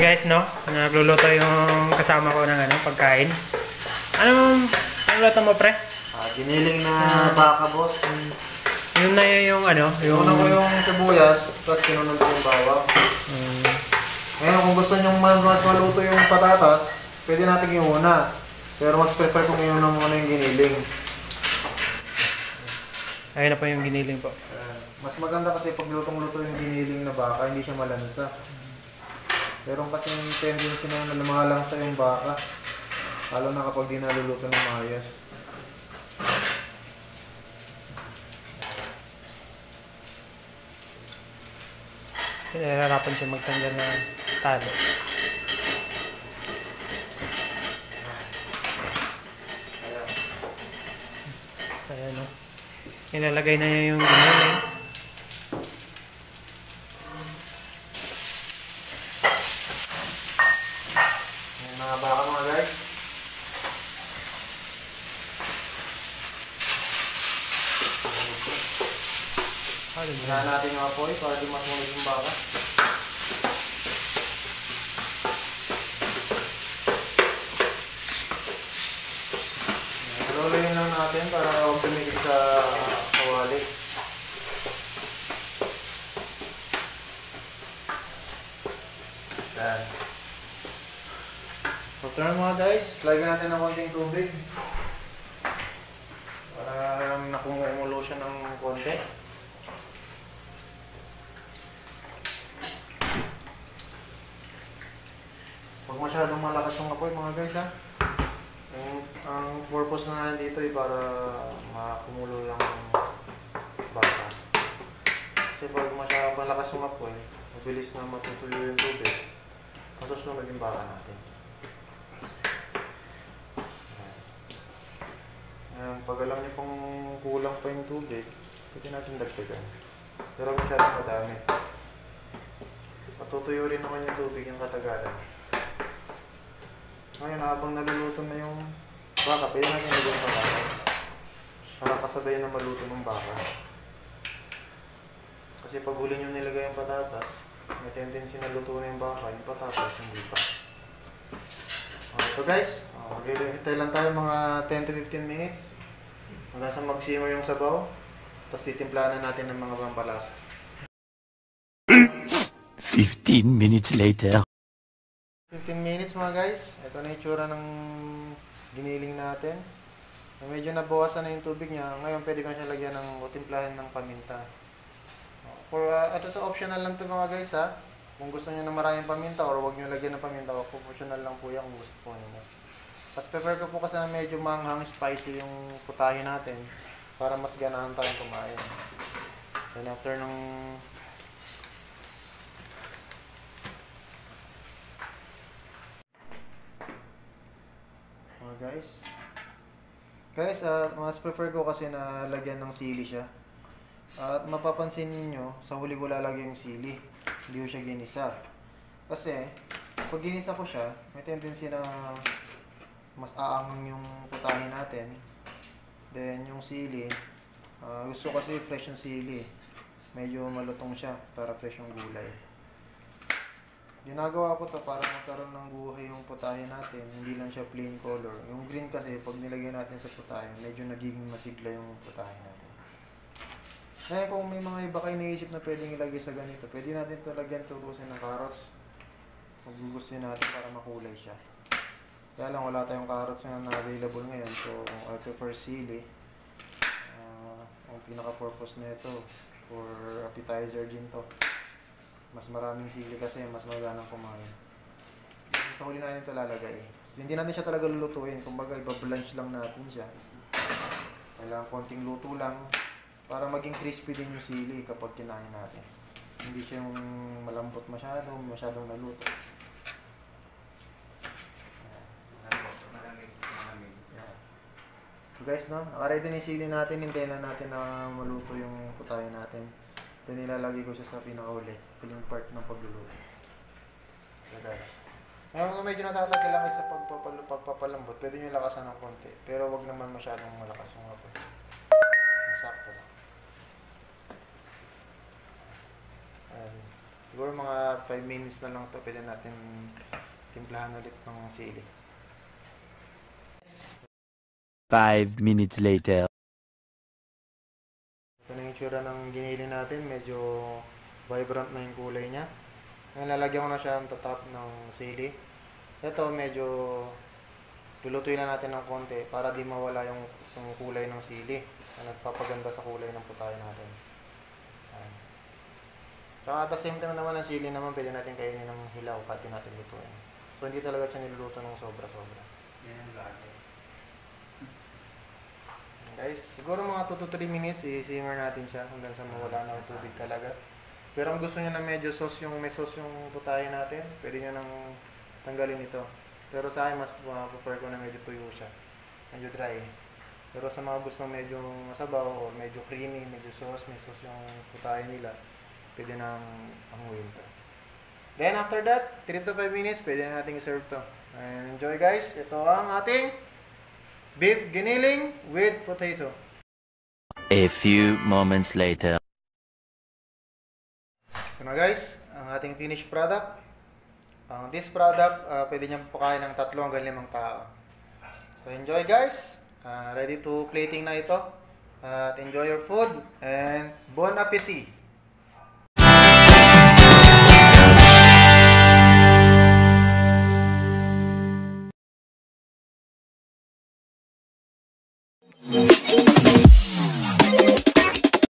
Guys, no? Nagluluto yung kasama ko ng ano, pagkain. Ano, ano luto mo, pre? Ah, giniling na baka, boss. Yun na yun yung ano, yung... Una ko yung sibuyas, tapos sinunod ko yung bawang. Mm, Ngayon, kung gusto nyo mas, mas maluto yung patatas, pwede natin yung una. Pero mas prefer ko ngayon na muna yung giniling. ayun na po yung giniling po. Ah, mas maganda kasi pag lutong-luto yung giniling na baka, hindi siya malansa. Pero kasi yung tendency na na lumalansa yung baka, lalo na kapag di naluluto ng maayos. Nahihirapan siya magtanggal ng talo. Ayan, no? Ilalagay na niya yung. Yung mga baka mga guys. Ah, di ba? Hinahan natin yung apoy para di masunog yung baka. Rolling lang natin para huwag tumigil sa kawali. Yan. Turn mga guys, lagyan natin ng konting tubig. Para nakumulo siya ng konti. Huwag masyadong malakas yung apoy mga guys. Ang, ang purpose na nandito ay para makumulo lang yung baka. Kasi pag masyadong malakas yung apoy, mabilis na matutuloy yung tubig. Masusunod yung baka natin. Ayan, pag alam niyo pong kulang pa yung tubig, pwede natin dagdagan. Pero masyadong madami. Matutuyo rin naman yung tubig yung katagalan. Ngayon, habang naluluto na yung baka, pwede natin lagyan ng patatas. Para kasabay na maluto ng baka. Kasi pag huli nyo nilagay yung patatas, may tendency na luto na yung baka, yung patatas hindi pa. Okay, so guys, uh, maghihintay lang tayo mga 10 to 15 minutes. Hanggang sa mag-simmer yung sabaw. Tapos titimplahan na natin ng mga pampalasa. 15 minutes later. 15 minutes mga guys. Ito na yung tsura ng giniling natin. Medyo nabawasan na yung tubig niya. Ngayon pwede ko siya lagyan ng o timplahan ng paminta. For, uh, ito to optional lang to mga guys ha. Kung gusto niyo na maraming paminta or wag niyo lagyan ng paminta, optional lang po yan kung gusto po niyo. Tapos prefer ko po kasi na medyo manghang spicy yung putahe natin para mas ganahan tayong kumain. Then after ng mga guys. Guys, ah, mas prefer ko kasi na lagyan ng sili siya. At mapapansin niyo sa huli ko lalagyan yung sili. Hindi ko siya ginisa. Kasi, pag ginisa ko siya, may tendency na mas aangang yung putahe natin. Then, yung sili, ah, gusto kasi fresh yung sili. Medyo malutong siya para fresh yung gulay. Ginagawa ko to para magkaroon ng buhay yung putahe natin, hindi lang siya plain color. Yung green kasi, pag nilagay natin sa putahe, medyo nagiging masigla yung putahe natin. Kaya kung may mga iba kayo naisip na pwedeng ilagay sa ganito, pwede natin to lagyan turusin ng carrots. Kung gusto natin para makulay siya. Kaya lang wala tayong carrots na na-available ngayon, so I prefer sili. Ah, ang pinaka-purpose na ito, for appetizer din to. Mas maraming sili kasi, mas maganang kumain. Sa huli natin ito lalagay. So, hindi natin siya talaga lulutuin. Kumbaga, iba-blanch lang natin siya. Kailangan konting luto lang para maging crispy din yung sili kapag kinain natin. Hindi siya yung malambot masyado, masyadong naluto. So guys, no? Nakaready na yung sili natin. Hintayin lang natin na maluto yung putahe natin. Then nilalagay ko siya sa pinakauli. Piling part ng pagluluto. So guys. Ngayon kung medyo natatagil lang sa pagpapal- pagpapalambot, pwede nyo lakasan ng konti. Pero wag naman masyadong malakas yung apoy. Sakto lang. Ayan. Siguro mga 5 minutes na lang to pwede natin timplahan ulit ng sili. Five minutes later. Ito na yung tsura ng ginili natin. Medyo vibrant na yung kulay niya. Ngayon lalagyan ko na siya ng tatap ng sili. Ito medyo lulutuin na natin ng konti para di mawala yung, yung kulay ng sili na nagpapaganda sa kulay ng putahe natin. Ayan. Tsaka at the same time naman ang sili naman pwede natin kainin ng hilaw pati natin lutuin. So hindi talaga siya niluluto ng sobra-sobra. Guys, siguro mga 2 to 3 minutes, i-simmer natin siya hanggang sa mawala na yung tubig talaga. Pero kung gusto niyo na medyo sauce yung may sauce yung putahe natin, pwede niyo nang tanggalin ito. Pero sa akin, mas uh, prefer ko na medyo tuyo siya. Medyo dry. Pero sa mga gusto medyo masabaw o medyo creamy, medyo sauce, may sauce yung putahe nila, pwede nang panguin to. Then after that, 3 to 5 minutes, pwede na natin i-serve to. And enjoy guys, ito ang ating beef giniling with potato. A few moments later. Ito na guys, ang ating finished product. Ang this product, uh, pwede niyang pakain ng tatlo hanggang limang tao. So enjoy guys. Uh, ready to plating na ito. At enjoy your food and bon appetit!